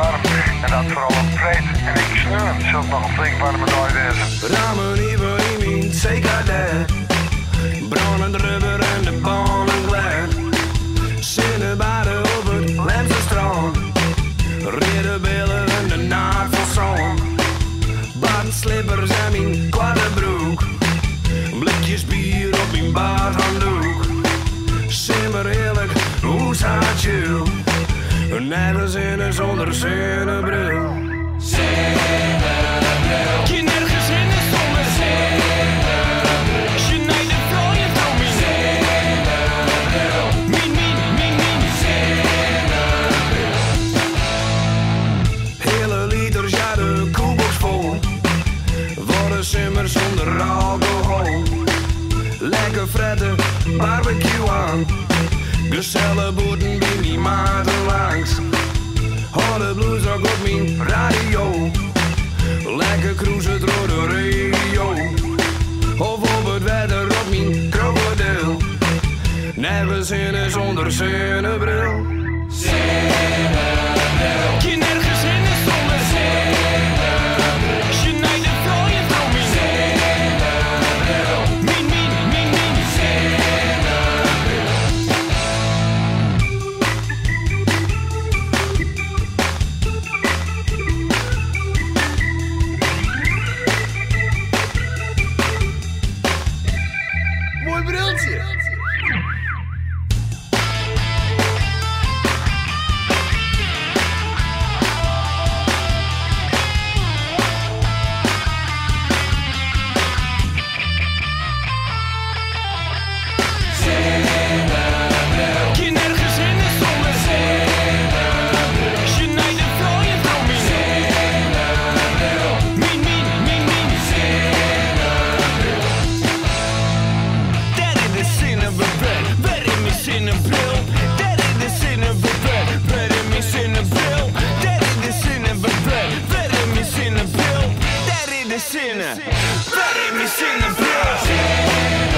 En dat vooral op vreed. En ik sneur, zult nog een flink warme dag wezen. Ramen even in mijn CKD. Brandend rubber en de banen glad. Zinnenbaden op het Lemse strand. Ridden billen en de naakt van zon. Bad, slippers en mijn kwade broek. Blikjes bier op mijn baardhanddoek. Simmer heerlijk, hoe staat je? Nergens in en zonder zonnebril. Je nergens in en zonder Je nee, de vlooien van me. Min, min, min, min. Hele liters, ja, de vol. Worden simmer zonder alcohol. Lekker fretten, barbecue aan. Boeten bij die maten langs. Harde blues ook op mijn radio. Lekker cruisen door de regio. Of op het wetter op mijn krokodil. Nergens in zonder zonnebril. Me sin of bill. That is